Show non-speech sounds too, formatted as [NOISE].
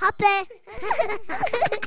Hoppe. [LAUGHS]